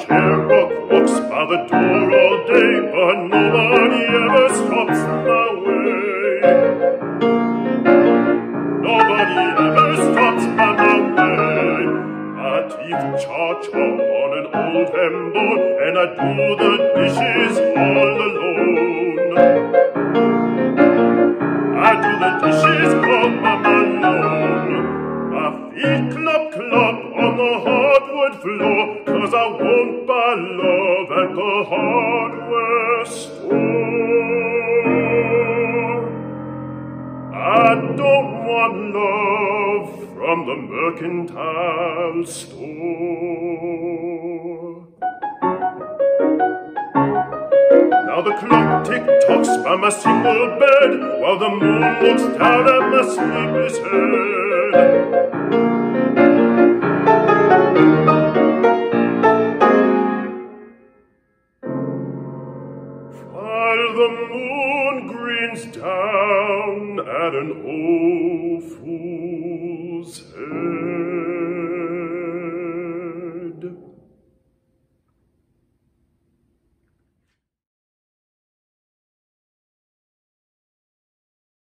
terror walks by the door all day, but nobody ever stops my way. Nobody ever stops by my way. I teach cha-cha on an old ham and I do the dishes all alone. I do the dishes all alone. Hardwood floor, cause I won't buy love at the hardware store. I don't want love from the mercantile store. Now the clock tick-tocks by my single bed, while the moon looks down at my sleepless head. while the moon greens down at an old fool's